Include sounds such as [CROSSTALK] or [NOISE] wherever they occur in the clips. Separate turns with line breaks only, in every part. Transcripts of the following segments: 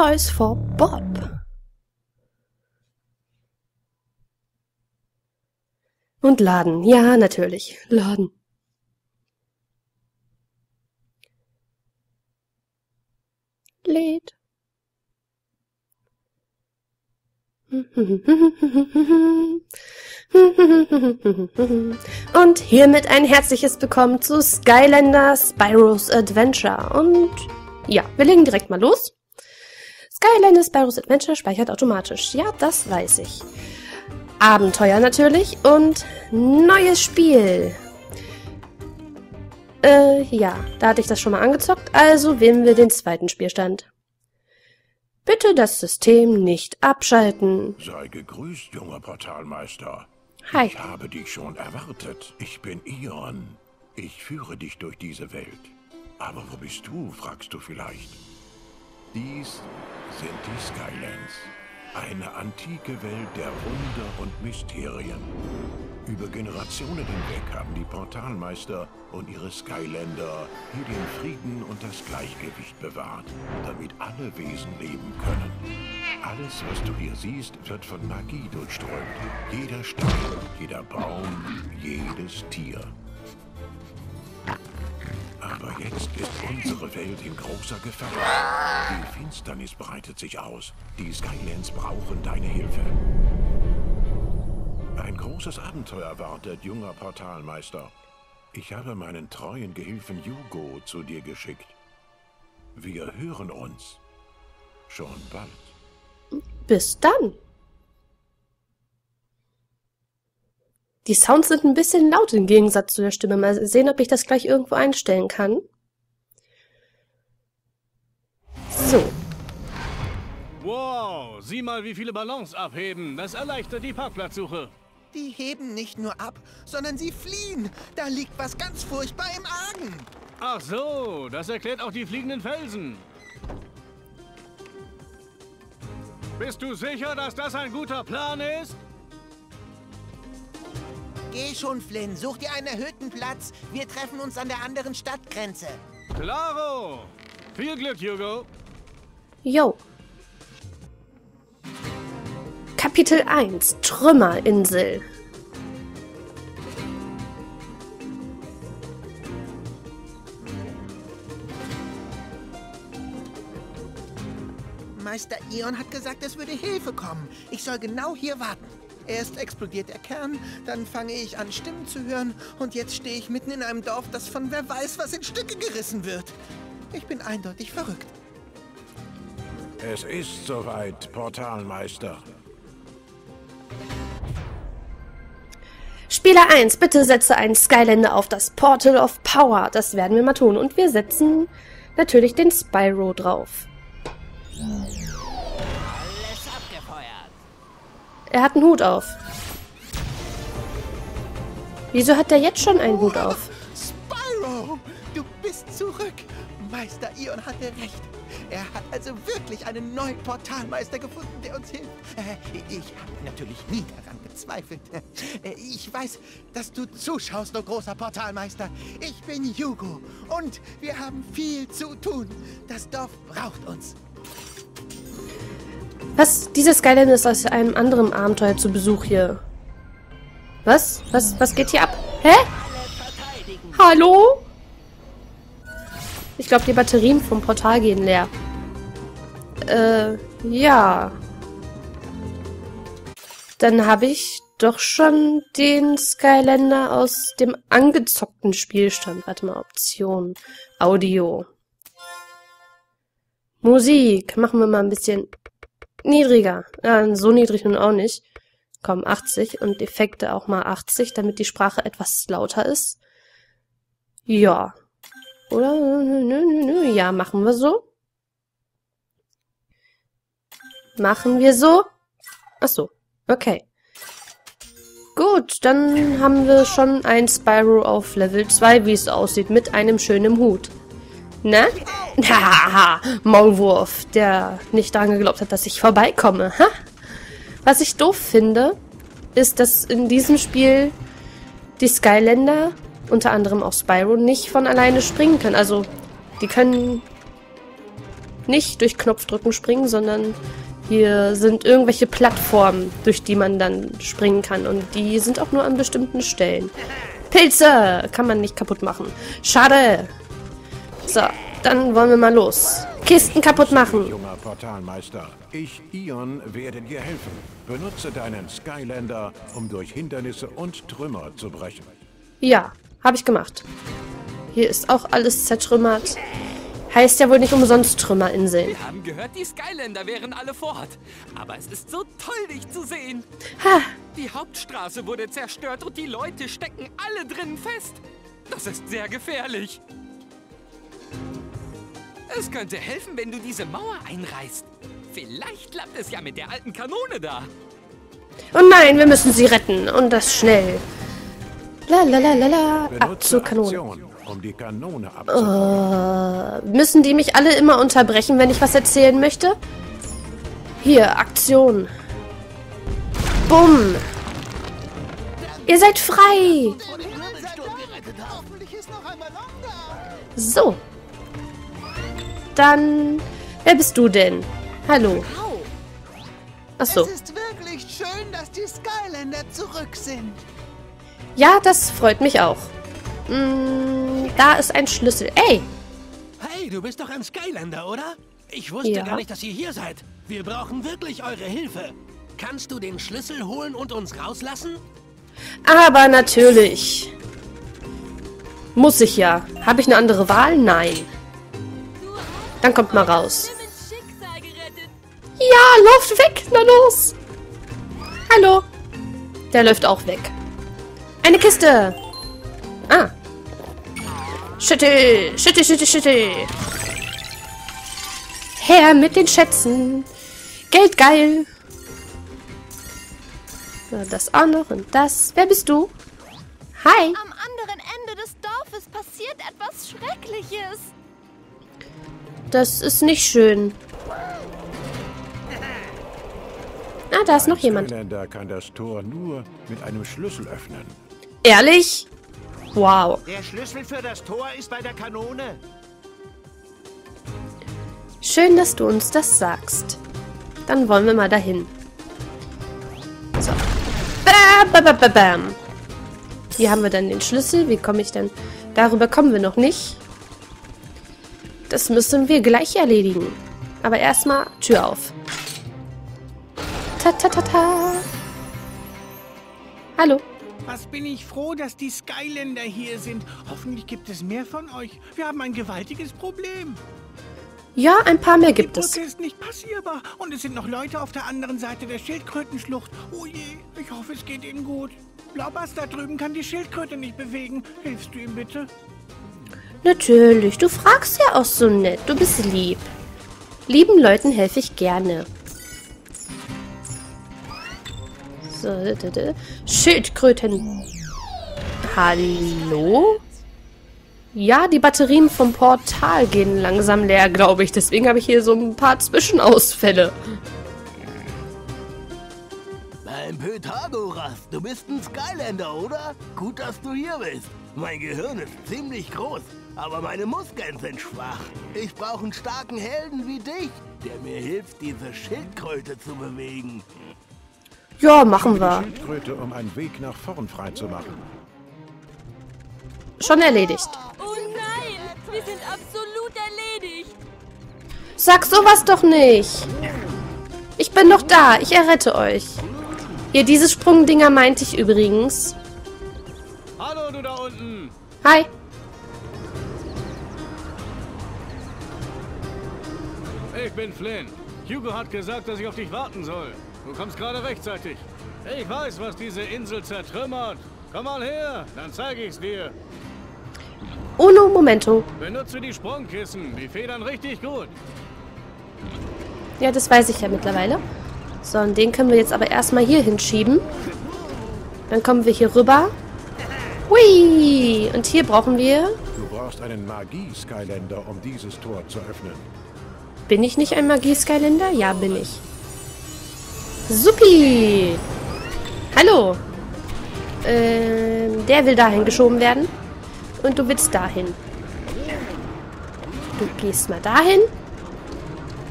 Toys for Bob. Und laden. Ja, natürlich. Laden. Lädt. Und hiermit ein herzliches Willkommen zu Skylander Spyro's Adventure. Und ja, wir legen direkt mal los. Skylander Spyro's Adventure speichert automatisch. Ja, das weiß ich. Abenteuer natürlich und neues Spiel. Äh, ja, da hatte ich das schon mal angezockt, also wählen wir den zweiten Spielstand. Bitte das System nicht abschalten.
Sei gegrüßt, junger Portalmeister.
Hi.
Ich habe dich schon erwartet. Ich bin Ion. Ich führe dich durch diese Welt. Aber wo bist du, fragst du vielleicht. Dies sind die Skylands. Eine antike Welt der Wunder und Mysterien. Über Generationen hinweg haben die Portalmeister und ihre Skylander hier den Frieden und das Gleichgewicht bewahrt, damit alle Wesen leben können. Alles, was du hier siehst, wird von Magie durchströmt. Jeder Stein, jeder Baum, jedes Tier. Aber jetzt ist unsere Welt in großer Gefahr. Die Finsternis breitet sich aus. Die Skylands brauchen deine Hilfe. Ein großes Abenteuer wartet, junger Portalmeister. Ich habe meinen treuen Gehilfen Hugo zu dir geschickt. Wir hören uns. Schon bald.
Bis dann. Die Sounds sind ein bisschen laut im Gegensatz zu der Stimme. Mal sehen, ob ich das gleich irgendwo einstellen kann. So.
Wow, sieh mal, wie viele Ballons abheben. Das erleichtert die Parkplatzsuche.
Die heben nicht nur ab, sondern sie fliehen. Da liegt was ganz furchtbar im Argen.
Ach so, das erklärt auch die fliegenden Felsen. Bist du sicher, dass das ein guter Plan ist?
Geh schon, Flynn. Such dir einen erhöhten Platz. Wir treffen uns an der anderen Stadtgrenze.
Klaro! Viel Glück, Hugo.
Yo. Kapitel 1 Trümmerinsel.
Meister Ion hat gesagt, es würde Hilfe kommen. Ich soll genau hier warten. Erst explodiert der Kern, dann fange ich an, Stimmen zu hören und jetzt stehe ich mitten in einem Dorf, das von wer weiß was in Stücke gerissen wird. Ich bin eindeutig verrückt.
Es ist soweit, Portalmeister.
Spieler 1, bitte setze einen Skylander auf das Portal of Power. Das werden wir mal tun. Und wir setzen natürlich den Spyro drauf. Er hat einen Hut auf. Wieso hat er jetzt schon einen Hut auf?
Spyro, du bist zurück. Meister Ion hatte recht. Er hat also wirklich einen neuen Portalmeister gefunden, der uns hilft. Äh, ich habe natürlich nie daran gezweifelt. Äh, ich weiß, dass du zuschaust, du großer Portalmeister. Ich bin Hugo und wir haben viel zu tun. Das Dorf braucht uns.
Was? Dieser Skylander ist aus einem anderen Abenteuer zu Besuch hier. Was? Was, was geht hier ab? Hä? Hallo? Ich glaube, die Batterien vom Portal gehen leer. Äh, ja. Dann habe ich doch schon den Skylander aus dem angezockten Spielstand. Warte mal, Option. Audio. Musik. Machen wir mal ein bisschen niedriger. Ja, so niedrig nun auch nicht. Komm, 80 und Effekte auch mal 80, damit die Sprache etwas lauter ist. Ja. Oder? Nö, nö, nö. Ja, machen wir so. Machen wir so. Ach so. Okay. Gut, dann haben wir schon ein Spyro auf Level 2, wie es aussieht, mit einem schönen Hut. Ne? Haha, Maulwurf, der nicht daran geglaubt hat, dass ich vorbeikomme. Ha? Was ich doof finde, ist, dass in diesem Spiel die Skylander, unter anderem auch Spyro, nicht von alleine springen können. Also, die können nicht durch Knopfdrücken springen, sondern hier sind irgendwelche Plattformen, durch die man dann springen kann. Und die sind auch nur an bestimmten Stellen. Pilze kann man nicht kaputt machen. Schade. So, dann wollen wir mal los. Kisten kaputt machen.
Junger Portalmeister, ich, Ion, werde dir helfen. Benutze deinen Skylander, um durch Hindernisse und Trümmer zu brechen.
Ja, habe ich gemacht. Hier ist auch alles zertrümmert. Heißt ja wohl nicht umsonst Trümmerinseln.
Wir haben gehört, die Skylander wären alle fort. Aber es ist so toll, dich zu sehen.
Ha,
Die Hauptstraße wurde zerstört und die Leute stecken alle drinnen fest. Das ist sehr gefährlich. Es könnte helfen, wenn du diese Mauer einreißt. Vielleicht klappt es ja mit der alten Kanone da.
oh nein, wir müssen sie retten. Und das schnell. La la la la la. Ab zur Kanone.
Aktion, um die Kanone abzufeuern.
Müssen die mich alle immer unterbrechen, wenn ich was erzählen möchte? Hier, Aktion. Bumm. Ihr seid frei. So. Dann, wer bist du denn? Hallo. Ach so.
Es ist wirklich schön, dass die Skylander zurück sind.
Ja, das freut mich auch. Mm, da ist ein Schlüssel. Ey,
Hey, du bist doch ein Skylander, oder? Ich wusste
Ja.
gar nicht, dass ihr hier seid. Wir brauchen wirklich eure Hilfe. Kannst du den Schlüssel holen und uns rauslassen?
aber natürlich. Muss ich ja. Habe ich eine andere Wahl? Nein. Dann kommt mal raus. Ja, lauft weg. Na los. Hallo. Der läuft auch weg. Eine Kiste. Ah. Schüttel, schüttel, schüttel, schüttel. Her mit den Schätzen. Geld geil. Das auch noch und das. Wer bist du? Hi.
Am anderen Ende des Dorfes passiert etwas Schreckliches.
Das ist nicht schön. Ah, da ist noch jemand.
Skylander kann das Tor nur mit einem Schlüssel öffnen.
Ehrlich? Wow.
Der Schlüssel für das Tor ist bei der Kanone.
Schön, dass du uns das sagst. Dann wollen wir mal dahin. So. Bam, bam, bam, bam, bam. Hier haben wir dann den Schlüssel. Wie komme ich denn? Darüber kommen wir noch nicht. Das müssen wir gleich erledigen. Aber erstmal Tür auf. Ta ta ta ta. Hallo.
Was bin ich froh, dass die Skyländer hier sind. Hoffentlich gibt es mehr von euch. Wir haben ein gewaltiges Problem.
Ja, ein paar mehr
Die
gibt es.
Brücke ist nicht passierbar und es sind noch Leute auf der anderen Seite der Schildkrötenschlucht. Oh je, ich hoffe, es geht ihnen gut. Blaubas da drüben kann die Schildkröte nicht bewegen. Hilfst du ihm bitte?
Natürlich, du fragst ja auch so nett. Du bist lieb. Lieben Leuten helfe ich gerne. So, d- d- d- Schildkröten. Hallo? Ja, die Batterien vom Portal gehen langsam leer, glaube ich. Deswegen habe ich hier so ein paar Zwischenausfälle.
Beim Pythagoras, du bist ein Skylander, oder? Gut, dass du hier bist. Mein Gehirn ist ziemlich groß, aber meine Muskeln sind schwach. Ich brauche einen starken Helden wie dich, der mir hilft, diese Schildkröte zu bewegen.
Ja, machen wir.
Die Schildkröte, um einen Weg nach vorn freizumachen.
Schon erledigt.
Oh nein, wir sind absolut erledigt.
Sag sowas doch nicht. Ich bin noch da. Ich errette euch. Hier, diese Sprungdinger meinte ich übrigens.
Hallo, du da unten.
Hi.
Ich bin Flynn. Hugo hat gesagt, dass ich auf dich warten soll. Du kommst gerade rechtzeitig. Ich weiß, was diese Insel zertrümmert. Komm mal her, dann zeige ich's dir.
Uno momento.
Benutze die Sprungkissen. Die federn richtig gut.
Ja, das weiß ich ja mittlerweile. So, und den können wir jetzt aber erstmal hier hinschieben. Dann kommen wir hier rüber. Hui! Und hier brauchen wir...
Du brauchst einen Magie-Skylander, um dieses Tor zu öffnen.
Bin ich nicht ein Magie-Skylander? Ja, bin ich. Supi! Hallo! Ähm, der will dahin geschoben werden. Und du willst dahin. Du gehst mal dahin.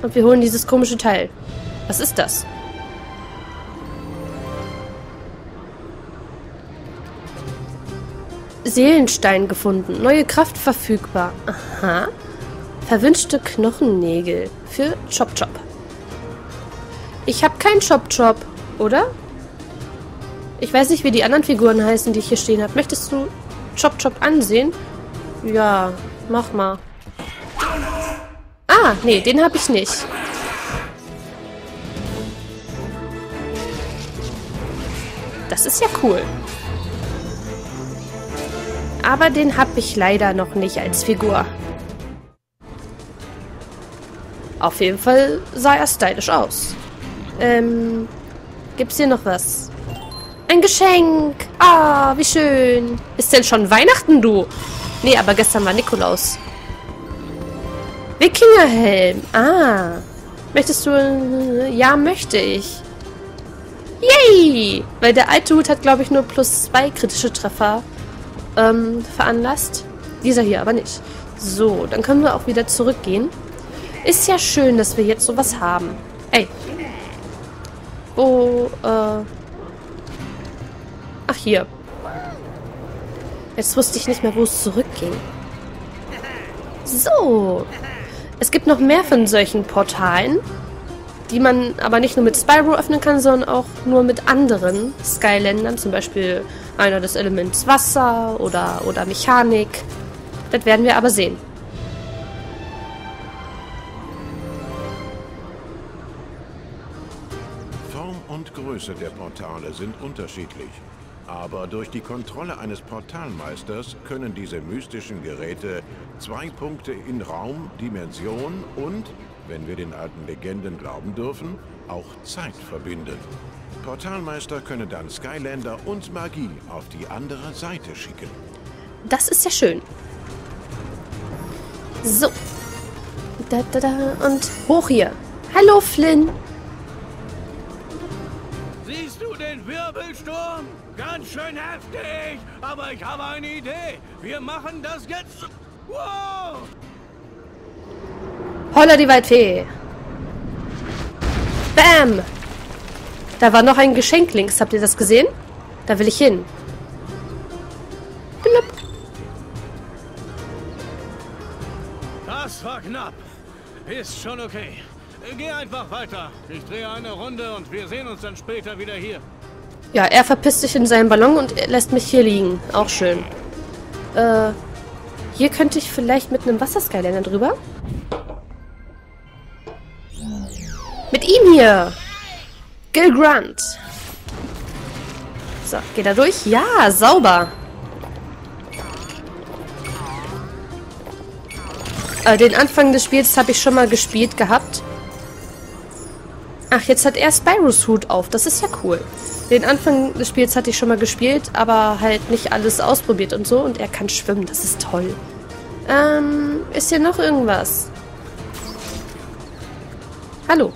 Und wir holen dieses komische Teil. Was ist das? Seelenstein gefunden. Neue Kraft verfügbar. Aha. Verwünschte Knochennägel für Chop Chop. Ich habe keinen Chop Chop, oder? Ich weiß nicht, wie die anderen Figuren heißen, die ich hier stehen habe. Möchtest du Chop Chop ansehen? Ja, mach mal. Ah, nee, den habe ich nicht. Das ist ja cool. Aber den habe ich leider noch nicht als Figur. Auf jeden Fall sah er stylisch aus. Ähm, gibt's hier noch was? Ein Geschenk! Ah, wie schön. Ist denn schon Weihnachten, du? Nee, aber gestern war Nikolaus. Wikingerhelm. Ah. Möchtest du... Ja, möchte ich. Yay! Weil der alte Hut hat, glaube ich, nur plus zwei kritische Treffer ähm, veranlasst. Dieser hier aber nicht. So, dann können wir auch wieder zurückgehen. Ist ja schön, dass wir jetzt sowas haben. Ey. Wo, äh... Ach, hier. Jetzt wusste ich nicht mehr, wo es zurückging. So. Es gibt noch mehr von solchen Portalen, die man aber nicht nur mit Spyro öffnen kann, sondern auch nur mit anderen Skyländern. Zum Beispiel einer des Elements Wasser oder, oder Mechanik. Das werden wir aber sehen.
Größe der Portale sind unterschiedlich. Aber durch die Kontrolle eines Portalmeisters können diese mystischen Geräte zwei Punkte in Raum, Dimension und, wenn wir den alten Legenden glauben dürfen, auch Zeit verbinden. Portalmeister können dann Skylander und Magie auf die andere Seite schicken.
Das ist ja schön. So. Da, da, da. Und hoch hier. Hallo, Flynn.
Wirbelsturm? Ganz schön heftig. Aber ich habe eine Idee. Wir machen das jetzt. Wow!
Holla die Waldfee. Bam. Da war noch ein Geschenk links. Habt ihr das gesehen? Da will ich hin. Blub.
Das war knapp. Ist schon okay. Geh einfach weiter. Ich drehe eine Runde und wir sehen uns dann später wieder hier.
Ja, er verpisst sich in seinen Ballon und lässt mich hier liegen. Auch schön. Äh, hier könnte ich vielleicht mit einem Wasserskylander drüber. Mit ihm hier. Gil Grant. So, geht er durch? Ja, sauber. Äh, den Anfang des Spiels habe ich schon mal gespielt gehabt. Ach, jetzt hat er Spyros Hut auf. Das ist ja cool. Den Anfang des Spiels hatte ich schon mal gespielt, aber halt nicht alles ausprobiert und so. Und er kann schwimmen. Das ist toll. Ähm, ist hier noch irgendwas? Hallo.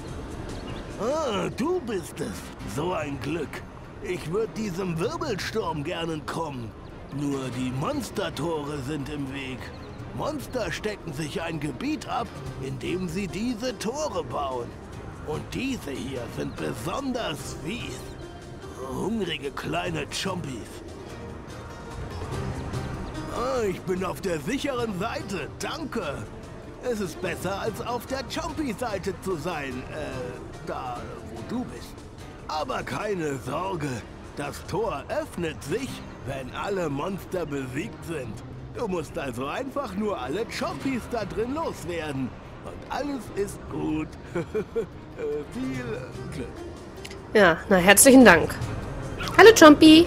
Ah, du bist es. So ein Glück. Ich würde diesem Wirbelsturm gern entkommen. Nur die Monstertore sind im Weg. Monster stecken sich ein Gebiet ab, in dem sie diese Tore bauen. Und diese hier sind besonders fies. Hungrige kleine Chompies. Ah, ich bin auf der sicheren Seite. Danke. Es ist besser, als auf der Chompy-Seite zu sein. Äh, da, wo du bist. Aber keine Sorge. Das Tor öffnet sich, wenn alle Monster besiegt sind. Du musst also einfach nur alle Chompys da drin loswerden. Und alles ist gut. [LAUGHS] viel Glück.
Ja, na, herzlichen Dank. Hallo, Chompy.